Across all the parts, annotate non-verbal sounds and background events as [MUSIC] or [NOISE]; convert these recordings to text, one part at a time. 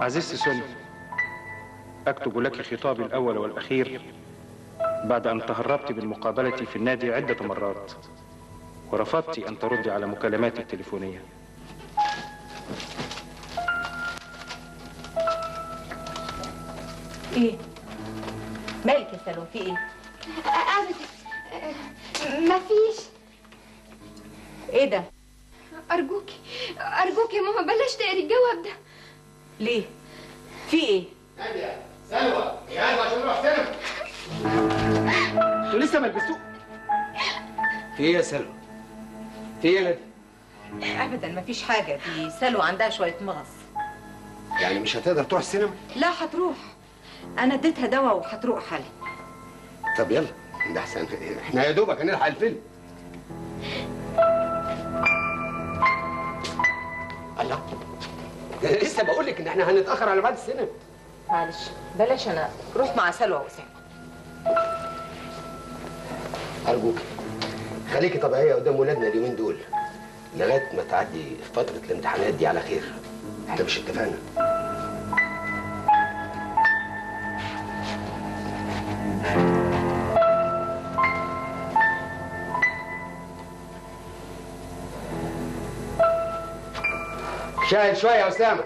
عزيزتي سوني أكتب لك خطابي الأول والأخير بعد أن تهربت بالمقابلة في النادي عدة مرات ورفضت أن تردي على مكالماتي التليفونية. إيه؟ مالك يا سلوى؟ في إيه؟ ابدا مفيش إيه ده؟ أرجوكي أرجوكي يا ماما بلاش تقري الجواب ده. ليه؟ في إيه؟ نادية سلوى يلا عشان نروح سينما أنتوا لسه ما لبستوه؟ في إيه يا سلوى؟ في إيه يا نادية؟ ابدا مفيش حاجة. دي سلوى عندها شوية مغص. يعني مش هتقدر تروح السينما؟ لا هتروح. أنا اديتها دواء وهتروح حالا. طب يلا ده أحسن. إحنا يا دوبك هنلحق الفيلم. الله. ده [LAUGHS] لسه بقول لك إن إحنا هنتأخر على بعد السينما معلش بلاش أنا. روح مع سلوى واسامه أرجوك خليكي طبيعية قدام ولادنا اليومين دول لغاية ما تعدي فترة الامتحانات دي على خير. إحنا مش اتفقنا؟ شاهد شوية يا اسامه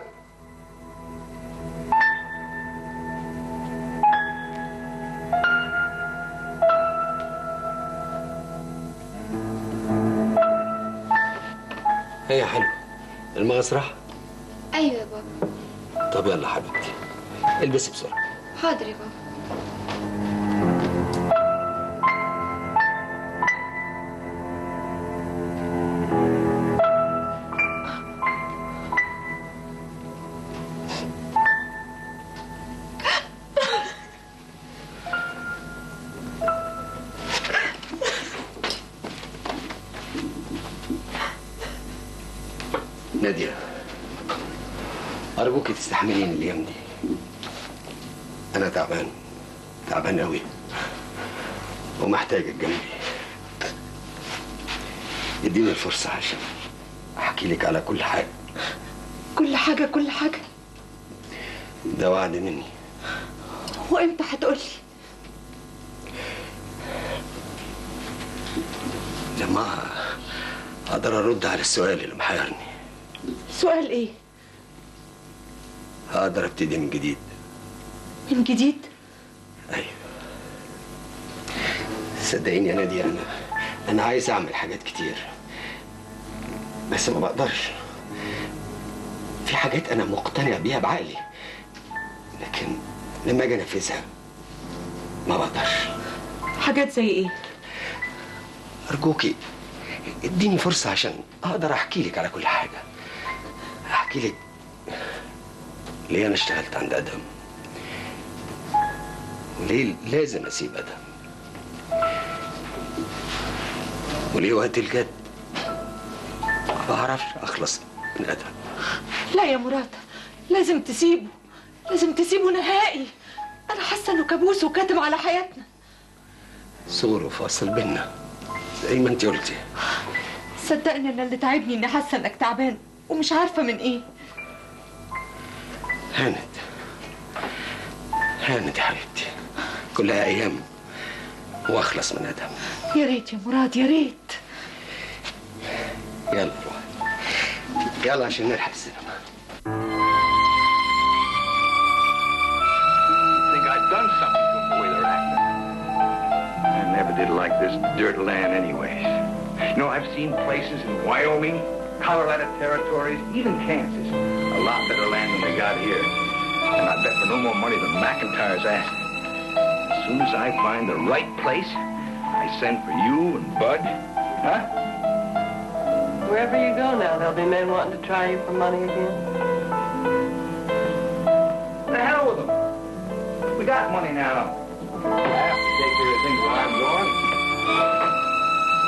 هي يا حلو. المغص راح؟ أيوه يا بابا. طب يلا حبيبتي. البسي بسرعة. حاضر يا بابا. أرجوك تستحملين الأيام دي. أنا تعبان تعبان قوي ومحتاجك جنبي. اديني الفرصة عشان أحكي لك على كل حاجة. كل حاجة كل حاجة. ده وعد مني. وامتى هتقولي لما أقدر أرد على السؤال اللي محيرني. سؤال إيه؟ هقدر أبتدي من جديد. من جديد؟ أيوة. صدقيني يا نادية أنا أنا عايز أعمل حاجات كتير. بس ما بقدرش. في حاجات أنا مقتنع بيها بعقلي لكن لما أجي أنفذها ما بقدرش. حاجات زي إيه؟ أرجوكي إديني فرصة عشان أقدر أحكي لك على كل حاجة. أحكي لك ليه أنا اشتغلت عند أدم؟ وليه لازم أسيب أدم؟ وليه وقت الجد؟ ما بعرفش أخلص من أدم. لا يا مراد لازم تسيبه. لازم تسيبه نهائي. أنا حاسة إنه كابوس وكاتم على حياتنا. سور وفاصل بينا زي ما انت قلتي. صدقني أنا اللي تعبني إني حاسة إنك تعبان ومش عارفة من إيه. هانت هانت يا حبيبتي كلها أيام وأخلص من أدم يا ريت يا مراد يا ريت يلا روح يلا عشان نلحق السينما did like this dirt land anyways. You know, I've seen places in Wyoming, Colorado territories, even Kansas, lot better land than they got here. And I bet for no more money than McIntyre's asking. As soon as I find the right place, I send for you and Bud. Huh? Wherever you go now, there'll be men wanting to try you for money again. The hell with them. We got money now. I have to take care of things while I'm gone.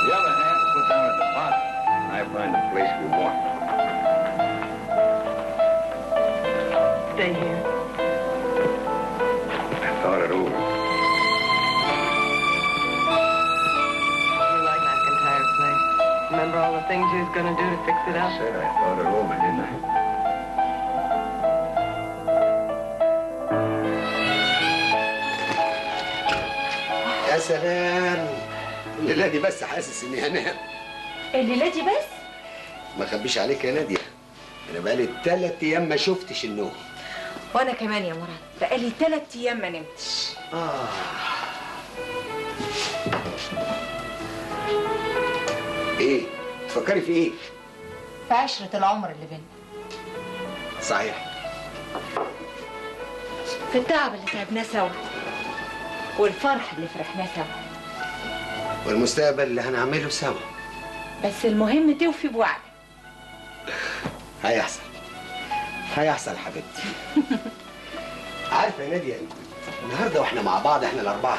The other half is put down a deposit. and I find the place we want. stay here. I thought it over. You like Remember all the things you was gonna do to fix it up? I said I thought it over, didn't I? يا سلام الليلة دي بس حاسس اني هنام الليلة دي بس ما اخبيش عليك يا ناديه أنا بقالي ثلاث أيام ما شفتش النوم وأنا كمان يا مراد. بقالي ثلاث أيام ما نمتش. آه. إيه؟ تفكري في إيه؟ في عشرة العمر اللي بينا صحيح. في التعب اللي تعبناه سوا. والفرح اللي فرحناه سوا. والمستقبل اللي هنعمله سوا. بس المهم توفي بوعدك. هيحصل. هيحصل حبيبتي. [LAUGHS] عارفة يا نادية النهارده وإحنا مع بعض إحنا الأربعة.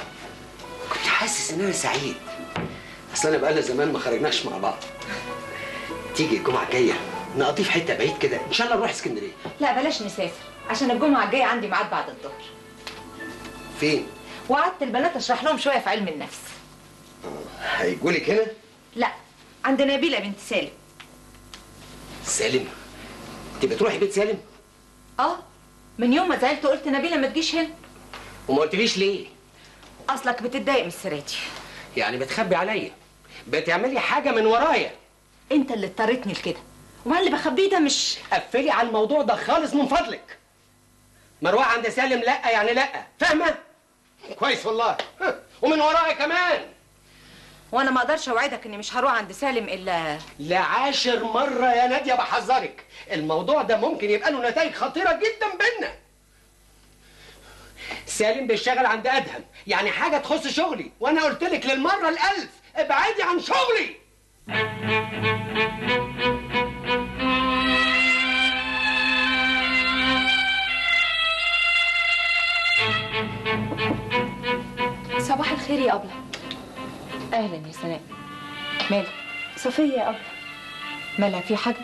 كنت حاسس ان أنا سعيد. أصل أنا بقالنا زمان ما خرجناش مع بعض. تيجي الجمعة الجاية نقضي في حتة بعيد كده. إن شاء الله نروح اسكندرية. لا بلاش نسافر. عشان الجمعة الجاية عندي ميعاد بعد الظهر. فين؟ وعدت البنات أشرح لهم شوية في علم النفس. هيجوا لك هنا؟ لا عند نبيلة بنت سالم. سالم؟ أنت بتروحي بيت سالم؟ آه من يوم ما زعلت قلت نبيله ما تجيش هنا. وما قلتليش ليه؟ اصلك بتتضايق من سيرتي يعني بتخبي عليا. بتعملي حاجة من ورايا. انت اللي اضطريتني لكده. وما اللي بخبيه ده مش قفلي على الموضوع ده خالص من فضلك. مروح عند سالم لأ يعني لأ. فاهمة؟ كويس والله. ومن ورايا كمان. وأنا ما أقدرش اوعدك اني مش هروح عند سالم الا لعاشر مرة يا نادية بحذرك. الموضوع ده ممكن يبقى له نتائج خطيرة جدا بينا. سالم بيشتغل عند أدهم. يعني حاجة تخص شغلي. وأنا قلت لك للمرة الألف. ابعدي عن شغلي. صباح الخير يا أبلة. أهلا يا سناء مالك؟ صفية يا أبلة مالها في حاجة؟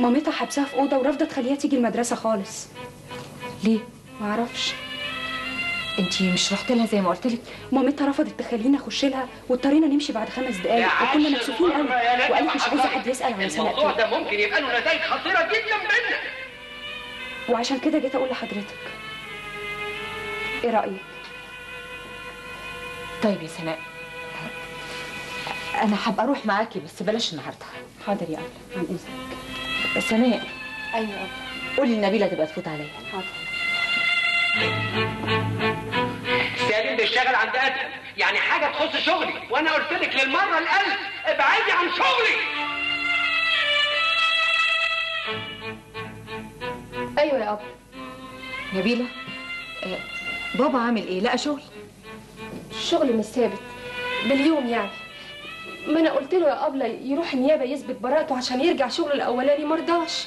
مامتها حبسها في أوضة ورافضة تخليها تيجي المدرسة خالص. ليه؟ معرفش. أنتي مش رحت لها زي ما قلت لك؟ مامتها رفضت تخلينا نخش لها واضطرينا نمشي بعد خمس دقايق. وكنا مكسوفين قوي وقالت مش عايزة حد يسأل عن الموضوع سنة ده ممكن يبقى له نتائج خطيرة جدا بينا وعشان كده جيت أقول لحضرتك. إيه رأيك؟ طيب يا سناء أنا حابة أروح معاكي بس بلاش النهارده. حاضر يا أبلة عن أيوة يا أبلة قولي لنبيله تبقى تفوت عليا. حاضر. سالم بيشتغل عند أدهم يعني حاجة تخص شغلي. وأنا قلت لك للمرة الألف ابعدي عن شغلي. أيوة يا أبلة نبيلة آه، بابا عامل إيه؟ لقى شغل؟ الشغل مش ثابت. باليوم يعني. ما أنا قلت له يا أبلة يروح النيابة يثبت براءته عشان يرجع شغله الأولاني مرضاش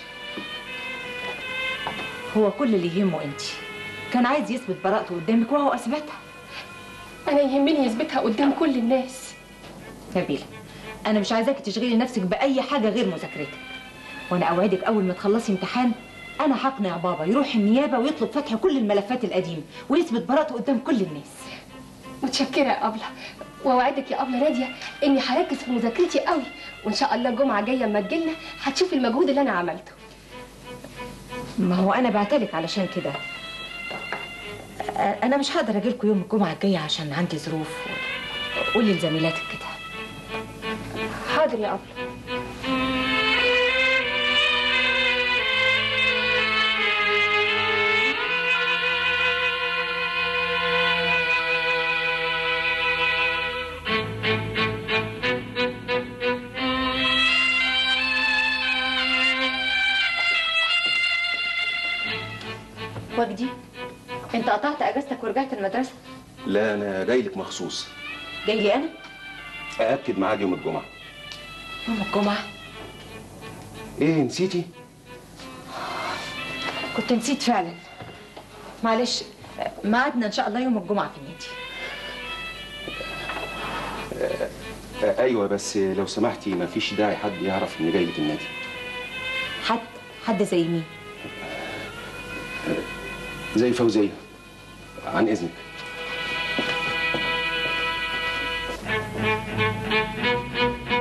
هو كل اللي يهمه أنت. كان عايز يثبت براءته قدامك وهو أثبتها. أنا يهمني يثبتها قدام كل الناس. نبيله أنا مش عايزاكي تشغلي نفسك بأي حاجة غير مذاكرتك. وأنا أوعدك أول ما تخلصي امتحان أنا هقنع بابا يروح النيابة ويطلب فتح كل الملفات القديمة ويثبت براءته قدام كل الناس. متشكرة يا أبلة. واوعدك يا ابله ناديه إني هركز في مذاكرتي قوي وإن شاء الله الجمعة الجاية اما تجيلنا هتشوفي المجهود اللي أنا عملته. ما هو أنا بعتلك علشان كده. أنا مش هقدر أجيلكوا يوم الجمعة الجاية عشان عندي ظروف. قولي لزميلاتك كده. حاضر يا ابله ورجعت المدرسة؟ لا أنا جاي لك مخصوص. جاي لي أنا؟ أأكد معاك يوم الجمعة. يوم الجمعة؟ إيه نسيتي؟ كنت نسيت فعلا. معلش ميعادنا إن شاء الله يوم الجمعة في النادي. آه أيوه بس لو سمحتي ما فيش داعي حد يعرف إني جاي لك النادي. حد حد زي مين؟ زي فوزية. عن اذنك اتنين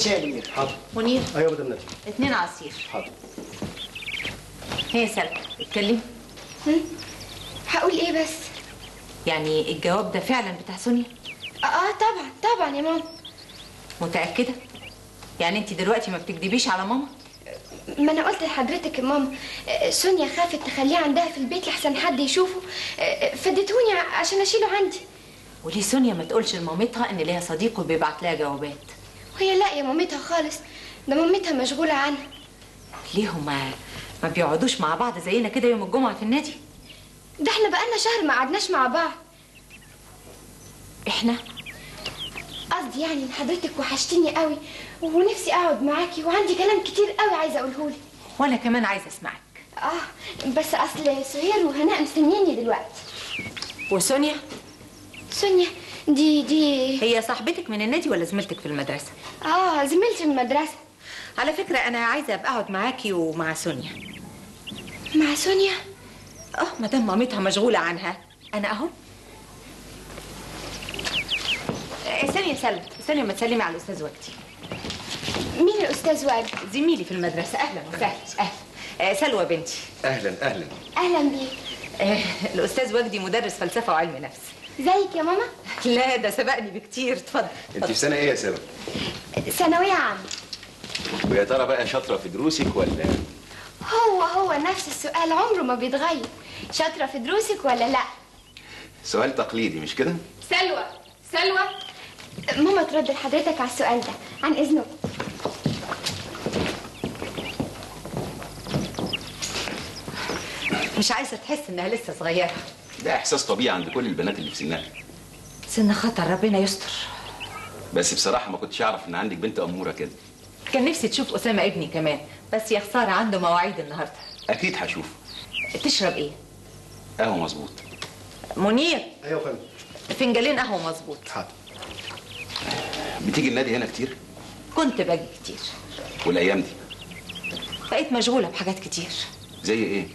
شاي يا منير حاضر منير أيوه مدام ناديه اتنين عصير حاضر هي سلمى اتكلمي هقول إيه بس يعني الجواب ده فعلا بتاع سونيا آه طبعا طبعا يا ماما متأكدة يعني انت دلوقتي ما بتكدبيش على ماما ما أنا قلت لحضرتك يا ماما آه، سونيا خافت تخليه عندها في البيت لحسن حد يشوفه آه، فدتوني عشان اشيله عندي وليه سونيا ما تقولش لمامتها ان ليها صديق وبيبعت لها جوابات وهي لا يا مامتها خالص. ده مامتها مشغولة عنها ليه هما ما بيقعدوش مع بعض زينا كده يوم الجمعة في النادي؟ ده إحنا بقالنا شهر ما قعدناش مع بعض. إحنا؟ قصدي يعني إن حضرتك وحشتيني قوي ونفسي أقعد معاكي وعندي كلام كتير قوي عايزة أقوله لك. وأنا كمان عايزة أسمعك. آه بس أصل سهير وهناء مستنيني دلوقتي. وسونيا؟ سونيا دي دي. هي صاحبتك من النادي ولا زميلتك في المدرسة؟ آه زميلتي في المدرسة. على فكرة أنا عايزة أبقى أقعد معاكي ومع سونيا. مع سونيا؟ أه ما دام مامتها مشغولة عنها. أنا أهو. آه، يا سلمى استني ما تسلمي على الأستاذ وجدي مين الأستاذ وائل زميلي في المدرسة. أهلا وسهلا. أهلا. آه، سلوى بنتي. أهلا أهلا. أهلا بيك. آه، الأستاذ وجدي مدرس فلسفة وعلم نفس. زيك يا ماما؟ لا ده سبقني بكتير. اتفضل. انت في سنة إيه يا سلمى ثانوية عامة. ويا ترى بقى شاطرة في دروسك ولا؟ هو هو نفس السؤال عمره ما بيتغير. شاطرة في دروسك ولا لا؟ سؤال تقليدي مش كده؟ سلوى سلوى. ماما ترد لحضرتك على السؤال ده عن اذنك مش عايزة تحس إنها لسه صغيرة. ده إحساس طبيعي عند كل البنات اللي في سنها. سن خطر ربنا يستر. بس بصراحة ما كنتش أعرف إن عندك بنت أمورة كده. كان نفسي تشوف أسامة ابني كمان بس يا خسارة عنده مواعيد النهاردة. أكيد هشوف. تشرب إيه؟ قهوة مظبوط. منير؟ أيوه يا فندم. فنجانين قهوة مظبوط. حاضر. بتيجي النادي هنا كتير؟ كنت باجي كتير. والأيام دي؟ بقيت مشغولة بحاجات كتير. زي إيه؟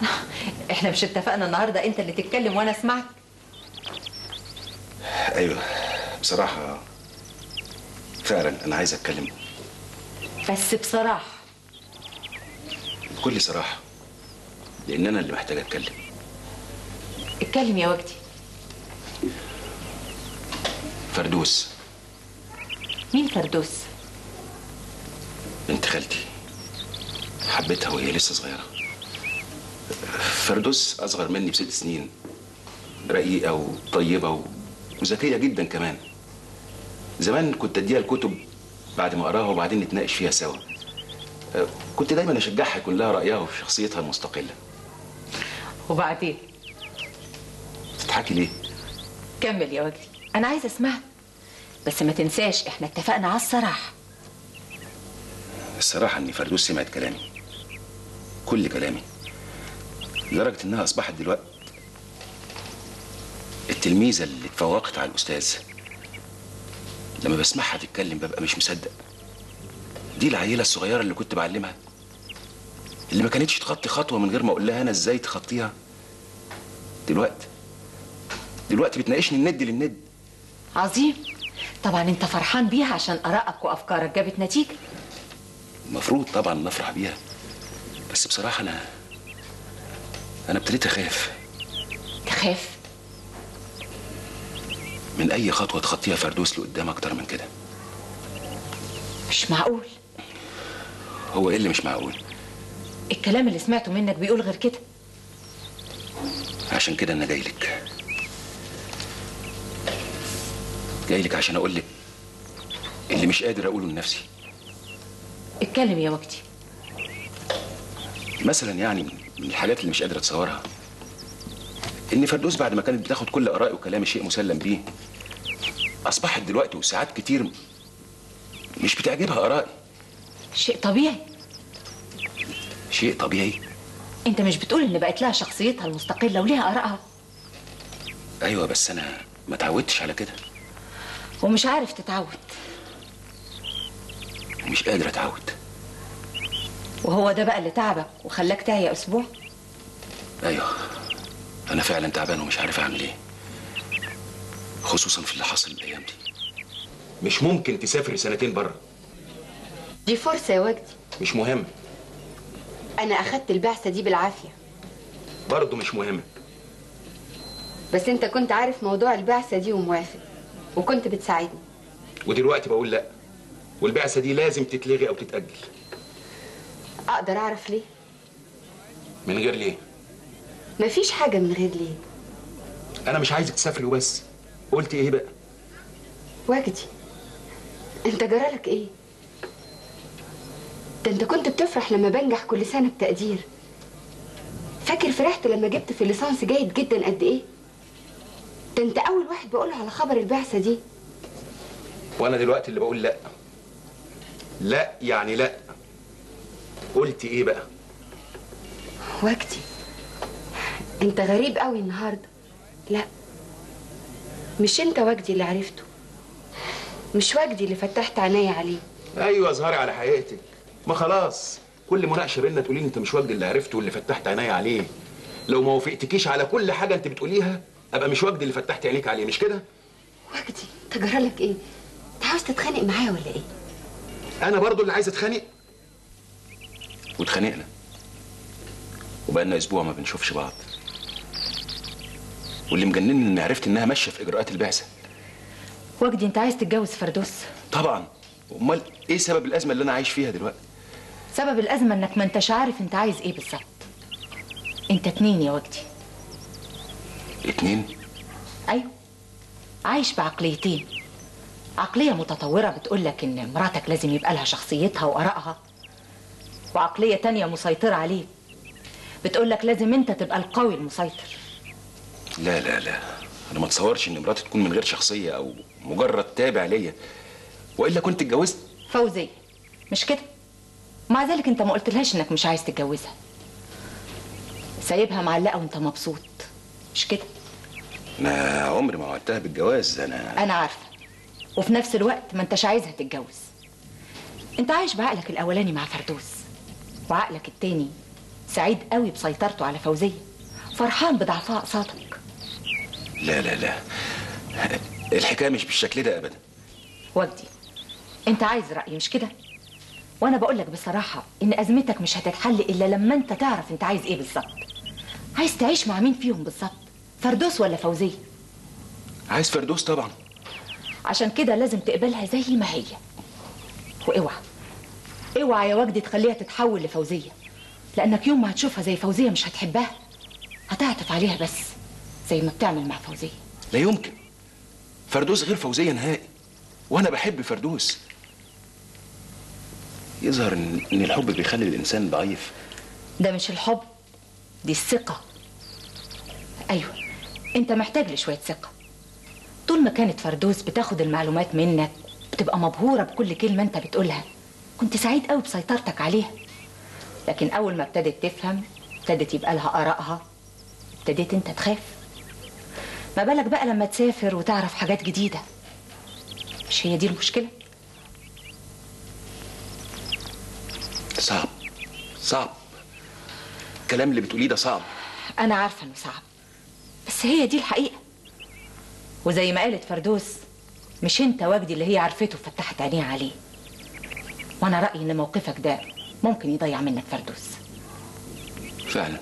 [LAUGHS] إحنا مش اتفقنا النهاردة أنت اللي تتكلم وأنا أسمعك. أيوه بصراحة فعلا أنا عايز أتكلم. بس بصراحة. بكل صراحة لأن أنا اللي محتاج أتكلم. اتكلم يا وجدي. فردوس. مين فردوس؟ بنت خالتي. حبيتها وهي لسه صغيرة. فردوس أصغر مني بست سنين رقيقة وطيبة و- وذكية جدا كمان. زمان كنت أديها الكتب بعد ما أقراها وبعدين نتناقش فيها سوا. أه، كنت دايما أشجعها يكون لها رأيها وفي شخصيتها المستقلة. وبعدين؟ تضحكي ليه؟ كمل يا وجدي. أنا عايزة أسمعك. بس ما تنساش إحنا اتفقنا على الصراحة. الصراحة إن فردوس سمعت كلامي. كل كلامي. لدرجة إنها أصبحت دلوقتي التلميذة اللي اتفوقت على الأستاذ. لما بسمعها تتكلم ببقى مش مصدق. دي العيلة الصغيرة اللي كنت بعلمها اللي ما كانتش تخطي خطوة من غير ما أقول لها أنا إزاي تخطيها. دلوقتي دلوقتي بتناقشني الند للند. عظيم. طبعا أنت فرحان بيها عشان أرائك وأفكارك جابت نتيجة. المفروض طبعا نفرح بيها بس بصراحة أنا أنا ابتديت أخاف. تخاف؟ من أي خطوة تخطيها فردوس لقدام أكتر من كده؟ مش معقول. هو إيه اللي مش معقول؟ الكلام اللي سمعته منك بيقول غير كده. عشان كده أنا جاي لك. جاي لك عشان أقول لك اللي مش قادر أقوله لنفسي. اتكلم يا وجدي مثلا يعني من الحاجات اللي مش قادر أتصورها إن فردوس بعد ما كانت بتاخد كل آرائي وكلامي شيء مسلم بيه أصبحت دلوقتي وساعات كتير مش بتعجبها آرائي. شيء طبيعي. شيء طبيعي؟ أنت مش بتقول إن بقت لها شخصيتها المستقلة وليها آرائها؟ أيوة بس أنا ما اتعودتش على كده. ومش عارف تتعود. ومش قادر أتعود. وهو ده بقى اللي تعبك وخلاك تعيا أسبوع؟ أيوه. أنا فعلا تعبان ومش عارف أعمل إيه. خصوصا في اللي حصل الأيام دي. مش ممكن تسافري سنتين بره. دي فرصة يا وجدي. مش مهم. أنا أخدت البعثة دي بالعافية. برضه مش مهم. بس أنت كنت عارف موضوع البعثة دي وموافق. وكنت بتساعدني. ودلوقتي بقول لأ. والبعثة دي لازم تتلغي أو تتأجل. أقدر أعرف ليه؟ من غير ليه؟ مفيش حاجة من غير ليه. أنا مش عايزك تسافري وبس. قلت إيه بقى؟ وجدي أنت جرالك إيه؟ ده أنت كنت بتفرح لما بنجح كل سنة بتقدير. فاكر فرحت لما جبت في الليسانس جيد جدا قد إيه؟ ده أنت أول واحد بقوله على خبر البعثة دي. وأنا دلوقتي اللي بقول لأ. لأ يعني لأ. قلت إيه بقى؟ وجدي انت غريب قوي النهارده. لا مش انت وجدي اللي عرفته مش وجدي اللي فتحت عينيا عليه. أيوه اظهري على حقيقتك. ما خلاص كل مناقشة بينا تقولي لي انت مش وجدي اللي عرفته واللي فتحت عينيا عليه. لو ما وافقتكيش على كل حاجة انت بتقوليها ابقى مش وجدي اللي فتحت عينيك عليه مش كده؟ وجدي انت جرالك إيه؟ انت عاوز تتخانق معايا ولا إيه؟ أنا برضو اللي عايز اتخانق؟ واتخانقنا. وبقالنا أسبوع ما بنشوفش بعض. واللي مجنني إني عرفت إنها ماشية في إجراءات البعثة. وجدي أنت عايز تتجوز فردوس؟ طبعا. أمال إيه سبب الأزمة اللي أنا عايش فيها دلوقتي؟ سبب الأزمة إنك ما أنتش عارف أنت عايز إيه بالظبط. أنت اتنين يا وجدي اتنين؟ أيوة. عايش بعقليتين. عقلية متطورة بتقولك إن مراتك لازم يبقى لها شخصيتها وآرائها. وعقلية تانية مسيطرة عليك بتقولك لازم أنت تبقى القوي المسيطر. لا لا لا. أنا ما اتصورش إن مراتي تكون من غير شخصية أو مجرد تابع ليا. وإلا كنت اتجوزت. فوزية مش كده؟ مع ذلك أنت ما قلتلهاش إنك مش عايز تتجوزها. سايبها معلقة وأنت مبسوط. مش كده؟ أنا عمري ما وعدتها بالجواز. أنا أنا عارفة. وفي نفس الوقت ما أنتش عايزها تتجوز. أنت عايش بعقلك الأولاني مع فردوس. وعقلك التاني. سعيد قوي بسيطرته على فوزية. فرحان بضعفها قصادك لا لا لا. الحكاية مش بالشكل ده ابدا. وجدي أنت عايز رأيي مش كده؟ وأنا بقولك بصراحة إن أزمتك مش هتتحل إلا لما أنت تعرف أنت عايز إيه بالظبط. عايز تعيش مع مين فيهم بالظبط؟ فردوس ولا فوزية؟ عايز فردوس طبعا. عشان كده لازم تقبلها زي ما هي. وأوعى. اوعى يا وجدي تخليها تتحول لفوزية. لأنك يوم ما هتشوفها زي فوزية مش هتحبها هتعطف عليها بس زي ما بتعمل مع فوزية. لا يمكن. فردوس غير فوزية نهائي وأنا بحب فردوس. يظهر ان إن الحب بيخلي الإنسان ضعيف. ده مش الحب دي الثقة. أيوة أنت محتاج لشوية ثقة. طول ما كانت فردوس بتاخد المعلومات منك بتبقى مبهورة بكل كلمة أنت بتقولها. كنت سعيد قوي بسيطرتك عليها. لكن أول ما ابتدت تفهم ابتدت يبقى لها آرائها ابتديت أنت تخاف. ما بالك بقى لما تسافر وتعرف حاجات جديدة؟ مش هي دي المشكلة؟ صعب صعب. الكلام اللي بتقوليه ده صعب. أنا عارفة إنه صعب بس هي دي الحقيقة. وزي ما قالت فردوس مش أنت وجدي اللي هي عرفته وفتحت عينيها عليه. وأنا رأيي إن موقفك ده ممكن يضيع منك فردوس. فعلا.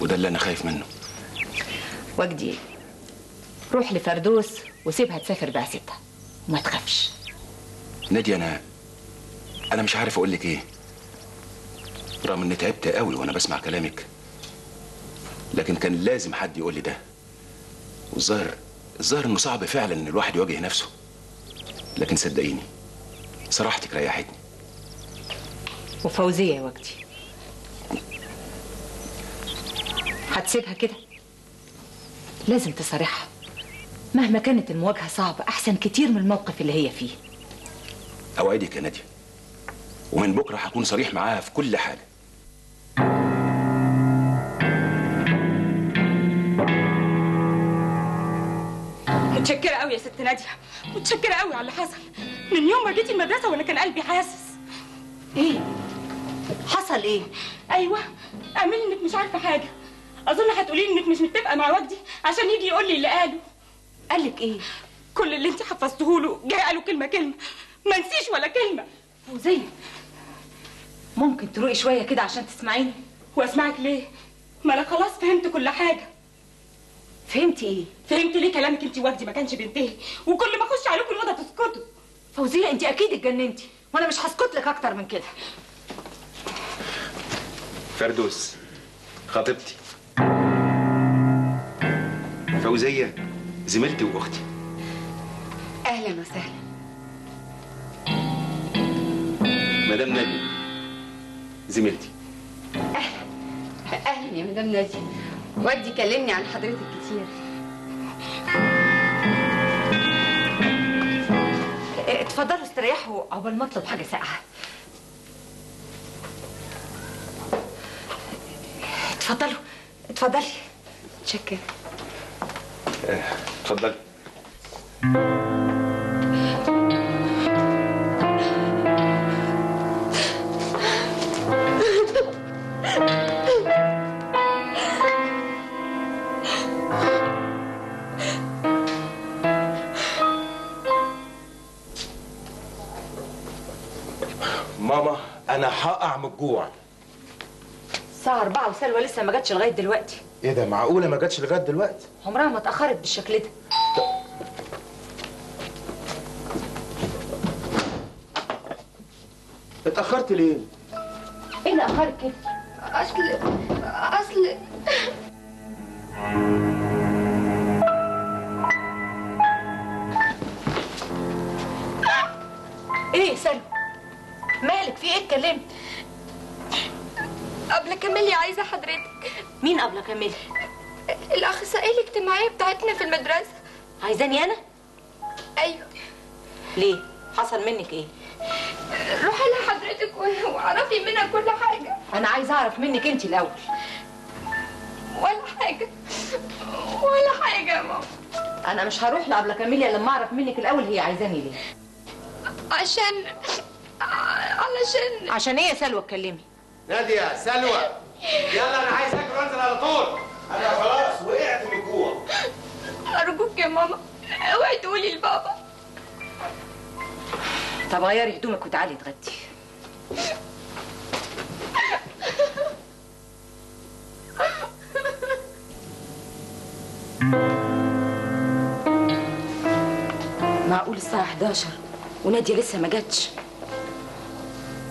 وده اللي أنا خايف منه. وجدي روح لفردوس وسيبها تسافر بعثتها وما تخافش. نادي أنا أنا مش عارف أقول لك إيه. رغم إني تعبت قوي وأنا بسمع كلامك لكن كان لازم حد يقول لي ده. والظاهر الظاهر إنه صعب فعلا إن الواحد يواجه نفسه. لكن صدقيني صراحتك ريحتني. وفوزية يا وجدي هتسيبها كده؟ لازم تصارحها. مهما كانت المواجهة صعبة أحسن كتير من الموقف اللي هي فيه. أوعدك يا نادية ومن بكرة هكون صريح معاها في كل حاجة متشكرة قوي يا ست نادية. متشكرة قوي على اللي حصل. من يوم ما جيتي المدرسة وأنا كان قلبي حاسس. إيه؟ حصل إيه؟ أيوه. اعملي إنك مش عارفة حاجة. أظن هتقولي لي إنك مش متفقة مع وجدي عشان يجي يقول لي اللي قاله. قالك إيه؟ كل اللي أنت حفظته له جاي قاله كلمة كلمة. ما نسيش ولا كلمة. فوزية ممكن تروقي شوية كده عشان تسمعيني. واسمعك ليه؟ ما أنا خلاص فهمت كل حاجة. فهمتي إيه؟ فهمت ليه كلامك أنت وجدي ما كانش بينتهي. وكل ما أخش عليكم الأوضة تسكتوا. فوزية انت أكيد اتجننتي. وأنا مش هسكت لك أكتر من كده. فردوس خطيبتي. فوزية زميلتي وأختي. أهلا وسهلا. مدام نادية زميلتي. أهلا. يا مدام ناديه ودي كلمني عن حضرتك كتير. اتفضلوا استريحوا عقبال ما اطلب حاجة ساقعة. اتفضلوا اتفضلي متشكره اتفضلي هقع من الجوع. الساعة أربعة وسلوى لسه ما جاتش لغاية دلوقتي. إيه ده معقولة ما جاتش لغاية دلوقتي؟ عمرها ما اتأخرت بالشكل ده. اتأخرت ليه؟ إيه اللي أخرك كده؟ اصل اصل إيه سلوى؟ مالك؟ في إيه اتكلمت؟ قبل كملي عايزة حضرتك. مين قبل كملي الاخصائيه الاجتماعيه بتاعتنا في المدرسة. عايزاني أنا؟ أيوه. ليه؟ حصل منك إيه؟ روحي لها حضرتك واعرفي منها كل حاجة. أنا عايزة أعرف منك انت الأول. ولا حاجة. ولا حاجة يا ماما. أنا مش هروح لابله كاميليا لما أعرف منك الأول هي عايزاني ليه. عشان علشان عشان إيه يا سلوى؟ اتكلمي. نادية سلوى. يلا أنا عايز أكل وأنزل على طول. أنا خلاص وقعت من الجوع أرجوك يا ماما. أوعي تقولي لبابا. طب غيري هدومك وتعالي اتغدي. معقول الساعة 11 ونادية لسه ما جاتش؟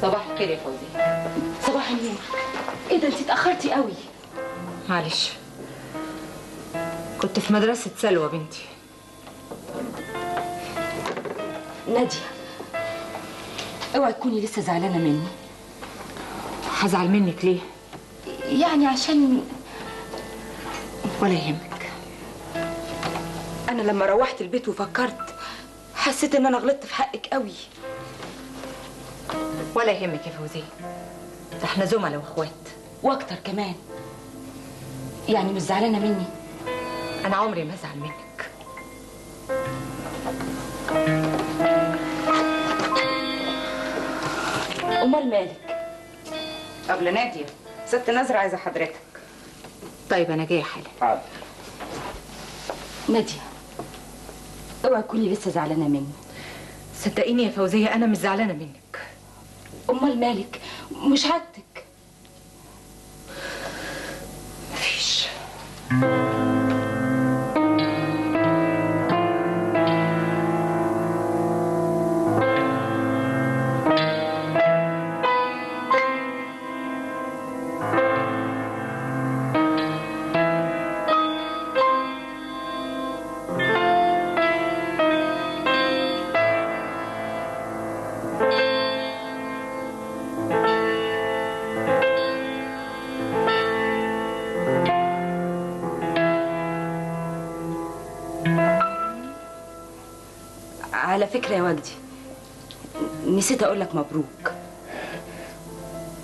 صباح الخير يا فوزية صباح النور. إيه ده انت اتأخرتي قوي. معلش. كنت في مدرسة سلوى بنتي. نادية اوعي تكوني لسه زعلانة مني. هزعل منك ليه؟ يعني عشان ولا يهمك. أنا لما روحت البيت وفكرت حسيت إن أنا غلطت في حقك قوي. ولا يهمك يا فوزية ده إحنا زملاء واخوات. وأكتر كمان. يعني مش زعلانة مني؟ أنا عمري ما أزعل منك. أمال مالك؟ قبل نادية. ست نظرة عايزة حضرتك. طيب أنا جاية حالا. حاضر. نادية اوعي تكوني لسه زعلانة مني. صدقيني يا فوزية أنا مش زعلانة منك. أمال مالك؟ مش عادتك؟ مفيش. على فكرة يا وجدي نسيت أقول لك مبروك.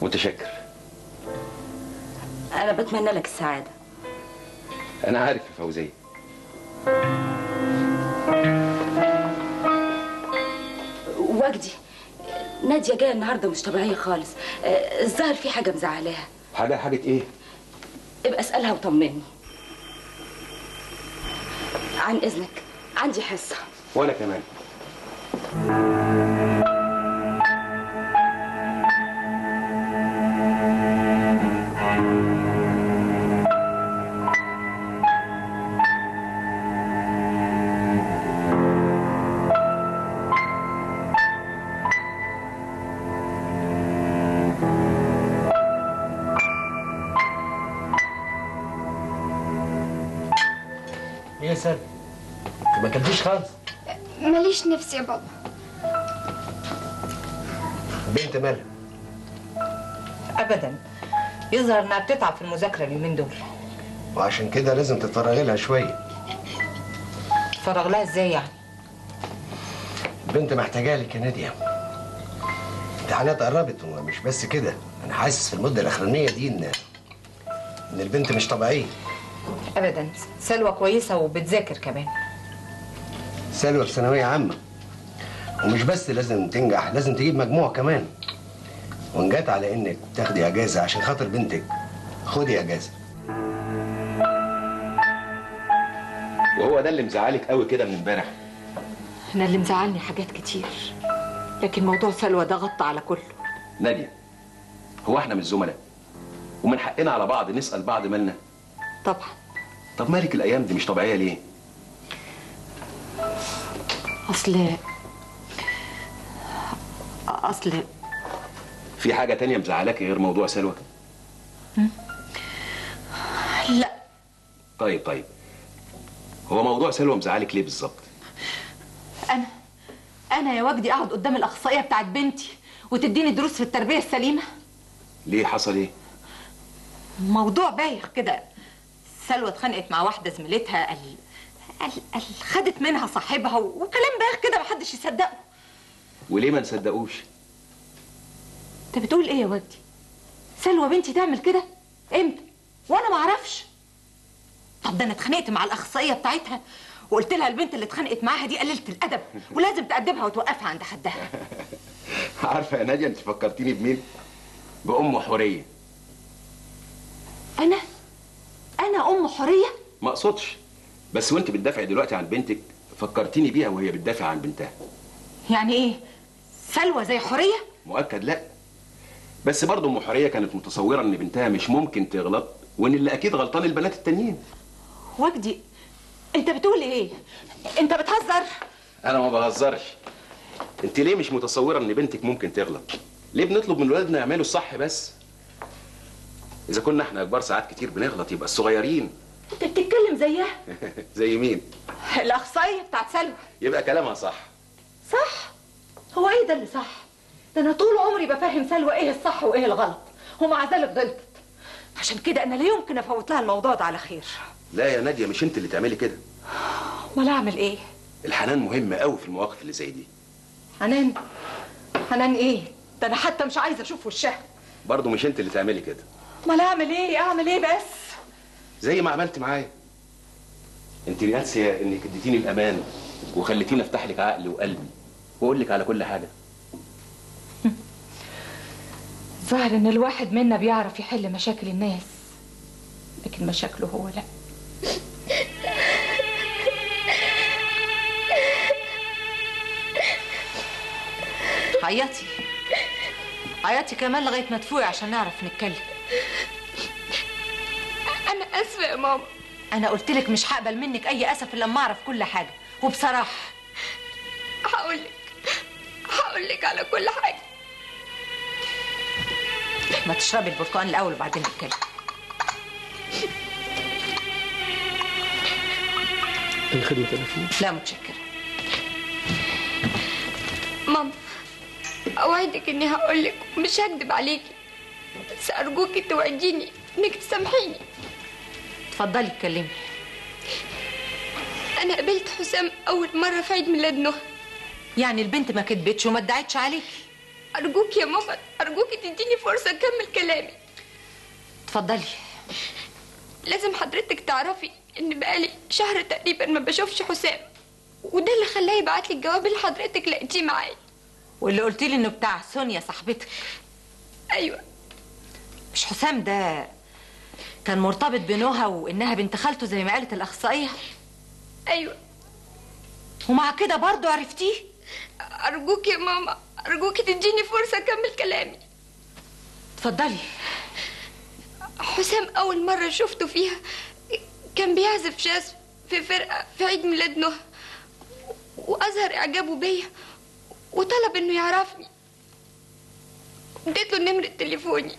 متشكر. أنا بتمنى لك السعادة. أنا عارف يا فوزية. وجدي نادية جاية النهاردة مش طبيعية خالص. الظاهر في حاجة مزعلاها. حاجة حاجة إيه؟ ابقى اسألها وطمني. عن إذنك. عندي حصة. وأنا كمان. يا سلمى ما كلتيش خالص؟ ماليش نفس يا بابا. بنت مالها ابدا. يظهر إنها بتتعب في المذاكرة اليومين دول. وعشان كده لازم تتفرغي لها شوية. فرغ لها إزاي يعني؟ البنت محتاجه لك يا ناديه امتحانات قربت ومش بس كده. أنا حاسس في المدة الأخرانية دي ان إن البنت مش طبيعية. ابدا. سلوى كويسة وبتذاكر كمان. سلوى في ثانوية عامة. ومش بس لازم تنجح لازم تجيب مجموع كمان. وان جت على انك تاخدي اجازة عشان خاطر بنتك خدي اجازة. وهو ده اللي مزعلك قوي كده من امبارح. أنا اللي مزعلني حاجات كتير لكن موضوع سلوى ده غطى على كله. نادية هو إحنا مش زملاء؟ ومن حقنا على بعض نسأل بعض مالنا؟ طبعا. طب مالك الأيام دي مش طبيعية ليه؟ أصل أصل في حاجة تانية مزعلاكي غير موضوع سلوى؟ لا. طيب طيب. هو موضوع سلوى مزعلك ليه بالظبط؟ أنا أنا يا وجدي أقعد قدام الأخصائية بتاعت بنتي وتديني دروس في التربية السليمة. ليه؟ حصل إيه؟ موضوع بايخ كده. سلوى اتخانقت مع واحدة زميلتها قال قال قال خدت منها صاحبها وكلام بايخ كده محدش يصدقه. وليه ما نصدقوش؟ انت بتقول إيه يا وجدي سلوى بنتي تعمل كده؟ إمتى؟ وأنا ما أعرفش. طب ده أنا اتخانقت مع الأخصائية بتاعتها وقلت لها البنت اللي اتخانقت معاها دي قليله الأدب [LAUGHS] ولازم تأدبها وتوقفها عند حدها. [LAUGHS] عارفة يا نادية انت فكرتيني بمين؟ بأم حورية. أنا؟ أنا أم حورية؟ ما أقصدش. بس وأنت بتدافعي دلوقتي عن بنتك فكرتيني بيها وهي بتدافع عن بنتها. يعني إيه؟ سلوى زي حورية؟ مؤكد لا. بس برضه ام حوريه كانت متصورة إن بنتها مش ممكن تغلط وإن اللي أكيد غلطان البنات التانيين. وجدي أنت بتقول إيه؟ أنت بتهزر؟ أنا ما بهزرش. أنت ليه مش متصورة إن بنتك ممكن تغلط؟ ليه بنطلب من ولادنا يعملوا الصح بس؟ إذا كنا إحنا كبار ساعات كتير بنغلط يبقى الصغيرين. أنت بتتكلم زيها؟ [LAUGHS] زي مين؟ الأخصائية بتاعت سلوى. يبقى كلامها صح. صح؟ هو إيه ده اللي صح. ده أنا طول عمري بفهم سلوى إيه الصح وإيه الغلط ومع ذلك غلطت. عشان كده أنا لا يمكن أفوت لها الموضوع ده على خير. لا يا نادية مش أنت اللي تعملي كده. أمال أعمل إيه؟ الحنان مهم قوي في المواقف اللي زي دي. حنان؟ حنان إيه؟ ده أنا حتى مش عايزة أشوف وشها. برضه مش أنت اللي تعملي كده. أمال أعمل إيه؟ أعمل إيه بس؟ زي ما عملت معايا. أنت ناسية إنك اديتيني الأمان وخليتيني أفتح لك عقلي وقلبي وأقول لك على كل حاجة. ظاهر إن الواحد منا بيعرف يحل مشاكل الناس لكن مشاكله هو لأ. عيطي. عيطي كمان لغاية ما تفوقي عشان نعرف نتكلم. أنا آسفة يا ماما. أنا قلت لك مش هقبل منك أي أسف إلا لما أعرف كل حاجة. وبصراحة. هقول لك. هقول لك على كل حاجة. ما تشربي البرتقال الأول وبعدين نتكلم. الخدمة تلفين لا متشكرة. ماما أوعدك إني هقول لك ومش هكدب عليكي. بس أرجوكي توعديني إنك تسامحيني. اتفضلي اتكلمي. أنا قابلت حسام أول مرة في عيد ميلاد نهى. يعني البنت ما كدبتش وما ادعتش عليكي؟ أرجوك يا ماما ارجوكي تديني فرصة أكمل كلامي. اتفضلي. لازم حضرتك تعرفي إن بقالي شهر تقريبا ما بشوفش حسام وده اللي خلاه يبعت لي الجواب اللي حضرتك لقيتيه معايا. واللي قلت لي إنه بتاع سونيا صاحبتك. أيوه. مش حسام ده كان مرتبط بنهى وإنها بنت خالته زي ما قالت الأخصائية؟ أيوه. ومع كده برضه عرفتيه؟ أرجوك يا ماما. أرجوك تديني فرصة أكمل كلامي. اتفضلي حسام أول مرة شفته فيها كان بيعزف جاز في فرقة في عيد ميلاد نهى وأظهر إعجابه بيا وطلب إنه يعرفني. اديت له نمرة تليفوني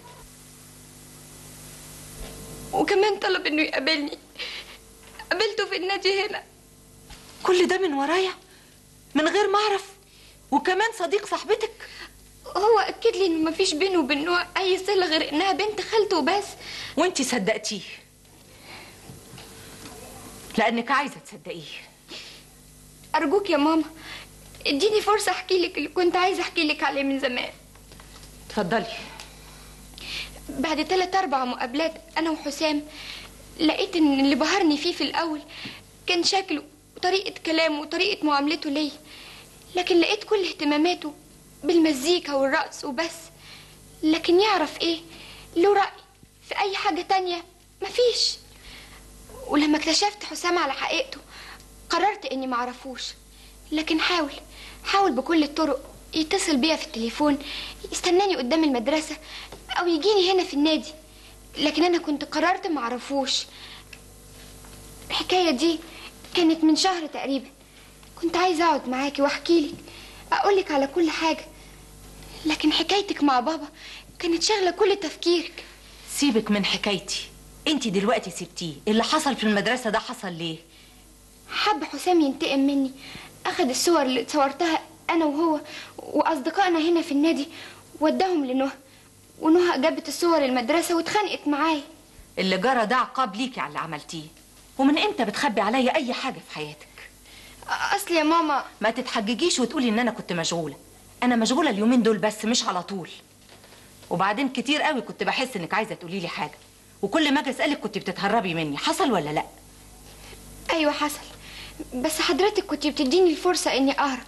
وكمان طلب إنه يقابلني. قابلته في النادي هنا. كل ده من ورايا؟ من غير ما أعرف؟ وكمان صديق صاحبتك. هو أكد لي إنه مفيش بينه وبين نوع أي صلة غير إنها بنت خالته وبس وانتي صدقتيه. لأنك عايزة تصدقيه. أرجوك يا ماما إديني فرصة أحكي لك اللي كنت عايزة أحكي لك عليه من زمان. اتفضلي. بعد تلات أربع مقابلات أنا وحسام لقيت إن اللي بهرني فيه في الأول كان شكله وطريقة كلامه وطريقة معاملته ليا. لكن لقيت كل اهتماماته بالمزيكا والرقص وبس. لكن يعرف إيه؟ له رأي في أي حاجة تانية مفيش. ولما اكتشفت حسام على حقيقته قررت إني معرفوش. لكن حاول حاول بكل الطرق يتصل بيا في التليفون يستناني قدام المدرسة أو يجيني هنا في النادي. لكن أنا كنت قررت معرفوش. الحكاية دي كانت من شهر تقريبا. كنت عايزة أقعد معاكي وأحكيلك أقولك على كل حاجة. لكن حكايتك مع بابا كانت شاغلة كل تفكيرك. سيبك من حكايتي. انتي دلوقتي سبتيه. اللي حصل في المدرسة ده حصل ليه؟ حب حسام ينتقم مني. أخد الصور اللي اتصورتها أنا وهو وأصدقائنا هنا في النادي وداهم لنهى ونهى جابت الصور المدرسة واتخانقت معايا. اللي جرى ده عقاب ليكي على اللي عملتيه. ومن إمتى بتخبي عليا أي حاجة في حياتك؟ اصل يا ماما. ما تتحججيش وتقولي إن أنا كنت مشغولة. أنا مشغولة اليومين دول بس مش على طول. وبعدين كتير قوي كنت بحس إنك عايزة تقولي لي حاجة. وكل ما أجي أسألك كنت بتتهربي مني. حصل ولا لأ؟ أيوة حصل. بس حضرتك كنت بتديني الفرصة إني أهرب.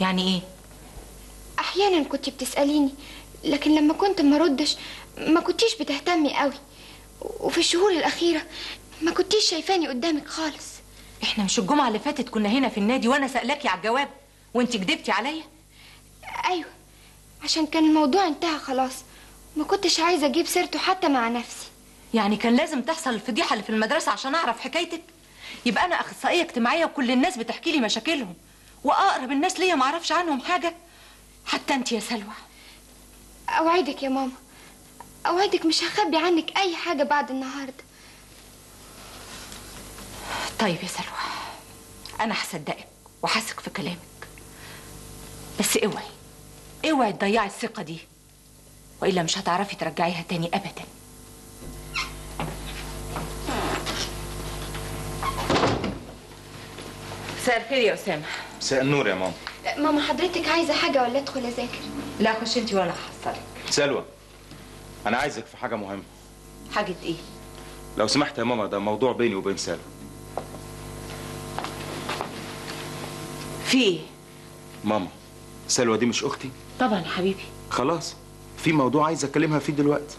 يعني إيه؟ أحيانا كنت بتسأليني لكن لما كنت ما ردش ما كنتيش بتهتمي قوي. وفي الشهور الأخيرة ما كنتيش شايفاني قدامك خالص. إحنا مش الجمعة اللي فاتت كنا هنا في النادي وأنا سألاكي على الجواب. وانت كدبتي عليا؟ أيوة عشان كان الموضوع انتهى خلاص. ما كنتش عايزة أجيب سيرته حتى مع نفسي. يعني كان لازم تحصل الفضيحة اللي في المدرسة عشان أعرف حكايتك؟ يبقى أنا أخصائية اجتماعية وكل الناس بتحكي لي مشاكلهم وأقرب الناس ليا ما أعرفش عنهم حاجة. حتى انت يا سلوى. أوعدك يا ماما أوعدك مش هخبي عنك أي حاجة بعد النهاردة. طيب يا سلوى أنا هصدقك وهثق في كلامك. بس اوعي اوعي تضيعي الثقة دي وإلا مش هتعرفي ترجعيها تاني ابدا. مساء الخير يا أسامة. مساء النور يا ماما. ماما حضرتك عايزة حاجة ولا أدخل أذاكر؟ لا خش انت وأنا هحصلك. سلوى أنا عايزك في حاجة مهمة. حاجة إيه؟ لو سمحت يا ماما ده موضوع بيني وبين سلوى. في إيه ماما سلوى دي مش أختي؟ طبعا يا حبيبي. خلاص في موضوع عايز اكلمها فيه دلوقتي.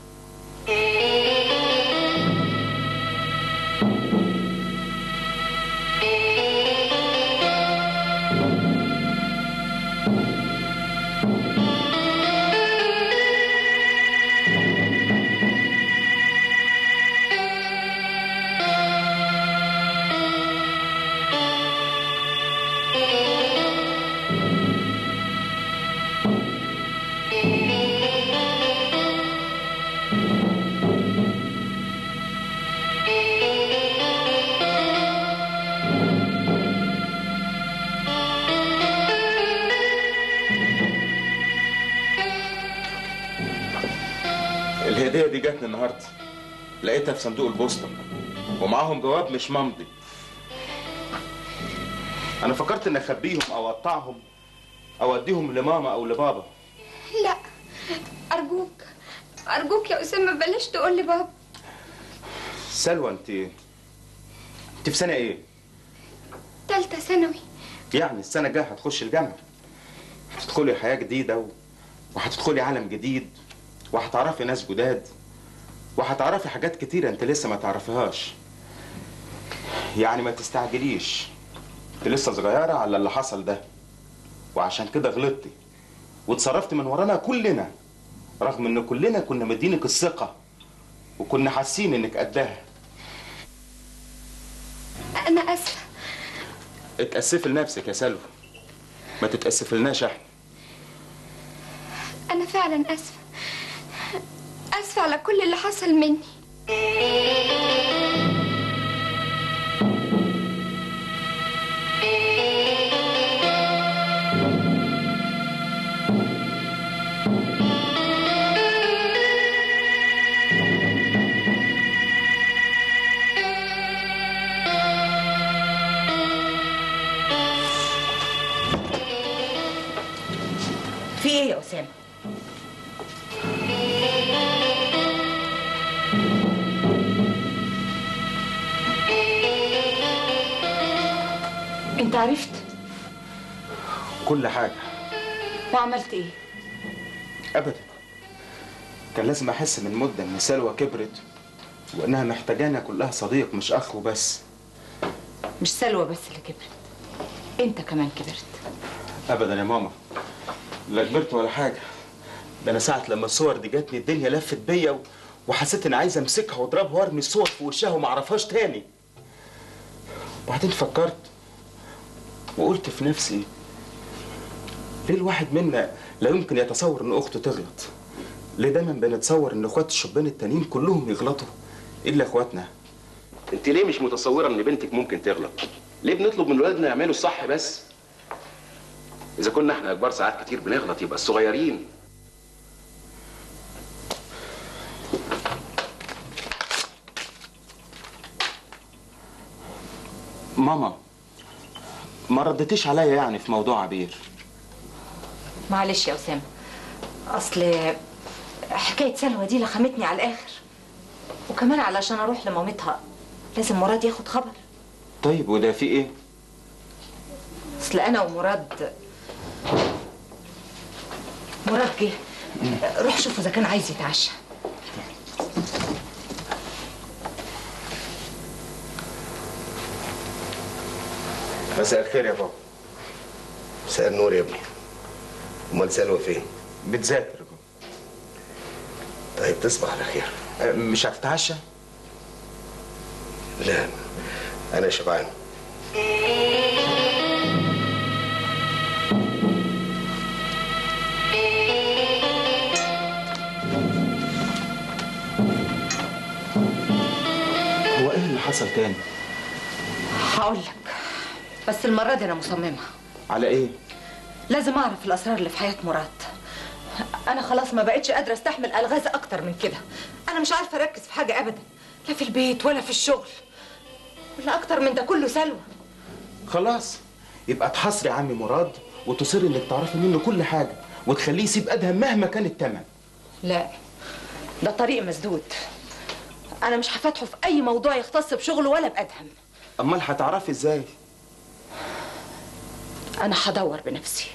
لقيتها في صندوق البوسطة. ومعاهم جواب مش ممضي. أنا فكرت إني أخبيهم أو أقطعهم أو أديهم لماما أو لبابا. لا أرجوك أرجوك يا أسامة بلاش تقول لي بابا. سلوى انت أنت في سنة إيه؟ تالتة ثانوي. يعني السنة الجاية هتخش الجامعة. هتدخلي حياة جديدة و... وهتدخلي عالم جديد. وهتعرفي ناس جداد. وهتعرفي حاجات كتيرة انت لسه ما تعرفيهاش. يعني ما تستعجليش. انت لسه صغيرة على اللي حصل ده. وعشان كده غلطتي. واتصرفت من ورانا كلنا. رغم ان كلنا كنا مدينك الثقة. وكنا حاسين انك قدها. أنا آسفة. اتأسفي لنفسك يا سلوى. ما تتاسف لناش إحنا. أنا فعلا آسفة. اسفه على كل اللي حصل مني. عرفت؟ كل حاجة. وعملت إيه؟ ابدا. كان لازم أحس من مدة إن سلوى كبرت وإنها محتاجاني اكون لها صديق مش أخ وبس. مش سلوى بس اللي كبرت أنت كمان كبرت. ابدا يا ماما. لا كبرت ولا حاجة. ده أنا ساعة لما الصور دي جاتني الدنيا لفت بيا و... وحسيت إني عايز أمسكها وأضربها وأرمي الصور في وشها وما أعرفهاش تاني. وبعدين فكرت وقلت في نفسي ليه الواحد منا لا يمكن يتصور إن أخته تغلط؟ ليه دايما بنتصور إن إخوات الشبان التانيين كلهم يغلطوا إلا إخواتنا؟ أنت ليه مش متصورة إن بنتك ممكن تغلط؟ ليه بنطلب من ولادنا يعملوا الصح بس؟ إذا كنا إحنا كبار ساعات كتير بنغلط يبقى الصغيرين. ماما ما ردتيش عليا يعني في موضوع عبير. معلش يا أسامة. أصل حكاية سلوى دي لخمتني على الآخر. وكمان علشان أروح لمامتها لازم مراد ياخد خبر. طيب وده في إيه؟ أصل أنا ومراد مراد جه. روح شوف إذا كان عايز يتعشى. مساء الخير يا بابا. مساء النور يا ابني. أمال سلوى فين؟ بتذاكر طيب تصبح على خير. مش هتتعشى؟ لا أنا شبعان. هو إيه اللي حصل تاني؟ هقول لك. بس المرة دي أنا مصممة. على إيه؟ لازم أعرف الأسرار اللي في حياة مراد. أنا خلاص ما بقتش قادرة أستحمل ألغاز أكتر من كده. أنا مش عارفة أركز في حاجة ابدا. لا في البيت ولا في الشغل. ولا أكتر من ده كله سلوى. خلاص. يبقى تحصري عمي مراد وتصري إنك تعرفي منه كل حاجة وتخليه يسيب أدهم مهما كان الثمن لا ده طريق مسدود. أنا مش هفتحه في أي موضوع يختص بشغله ولا بأدهم. أمال هتعرفي إزاي؟ أنا هدور بنفسي.